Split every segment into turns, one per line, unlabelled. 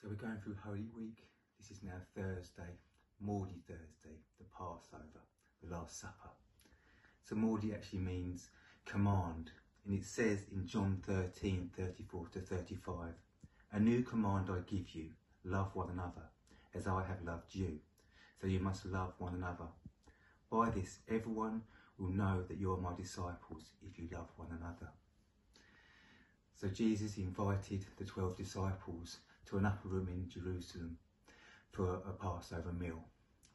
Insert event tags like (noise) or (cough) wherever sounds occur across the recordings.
So we're going through Holy Week. This is now Thursday, Maundy Thursday, the Passover, the Last Supper. So Maundy actually means command, and it says in John 13, 34 to 35, A new command I give you, love one another, as I have loved you. So you must love one another. By this everyone will know that you are my disciples if you love one another. So Jesus invited the 12 disciples to an upper room in Jerusalem for a Passover meal.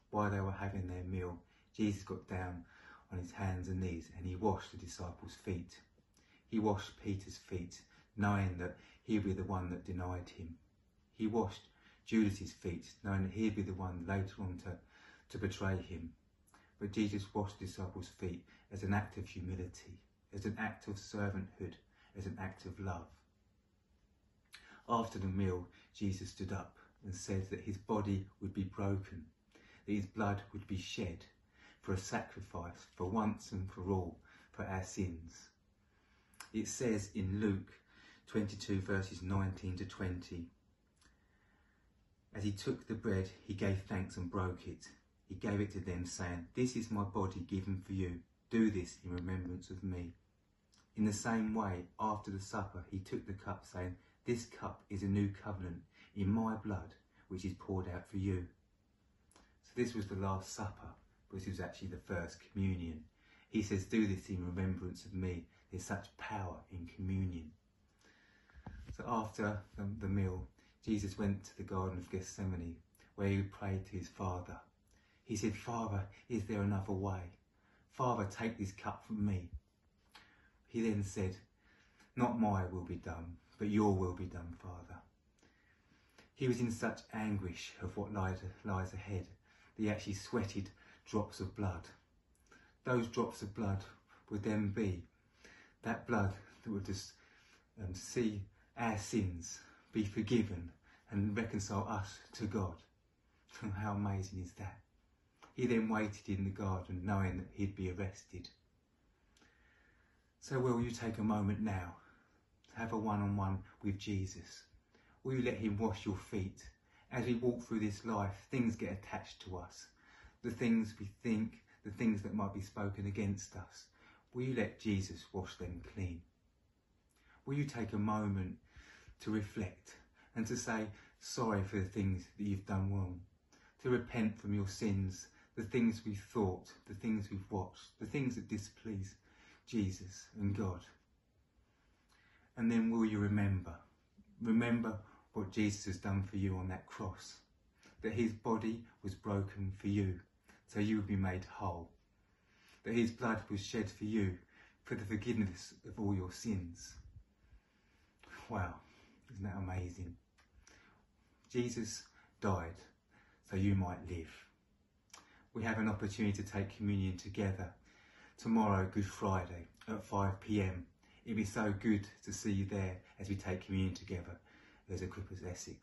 While they were having their meal, Jesus got down on his hands and knees and he washed the disciples' feet. He washed Peter's feet, knowing that he'd be the one that denied him. He washed Judas's feet, knowing that he'd be the one later on to, to betray him. But Jesus washed the disciples' feet as an act of humility, as an act of servanthood, as an act of love. After the meal, Jesus stood up and said that his body would be broken, that his blood would be shed for a sacrifice for once and for all for our sins. It says in Luke 22 verses 19 to 20, As he took the bread, he gave thanks and broke it. He gave it to them, saying, This is my body given for you. Do this in remembrance of me. In the same way, after the supper, he took the cup, saying, this cup is a new covenant in my blood, which is poured out for you. So this was the Last Supper, but this was actually the first communion. He says, do this in remembrance of me. There's such power in communion. So after the, the meal, Jesus went to the Garden of Gethsemane, where he prayed to his Father. He said, Father, is there another way? Father, take this cup from me. He then said, Not my will be done, but your will be done, Father. He was in such anguish of what lies, lies ahead that he actually sweated drops of blood. Those drops of blood would then be that blood that would just um, see our sins be forgiven and reconcile us to God. (laughs) How amazing is that? He then waited in the garden knowing that he'd be arrested. So will you take a moment now have a one-on-one with Jesus? Will you let him wash your feet? As we walk through this life, things get attached to us. The things we think, the things that might be spoken against us. Will you let Jesus wash them clean? Will you take a moment to reflect and to say sorry for the things that you've done wrong? To repent from your sins, the things we've thought, the things we've watched, the things that displease Jesus and God. And then will you remember? Remember what Jesus has done for you on that cross. That his body was broken for you, so you would be made whole. That his blood was shed for you, for the forgiveness of all your sins. Wow, isn't that amazing? Jesus died so you might live. We have an opportunity to take communion together tomorrow, Good Friday, at 5 pm It'd be so good to see you there as we take communion together as Equippers Essex.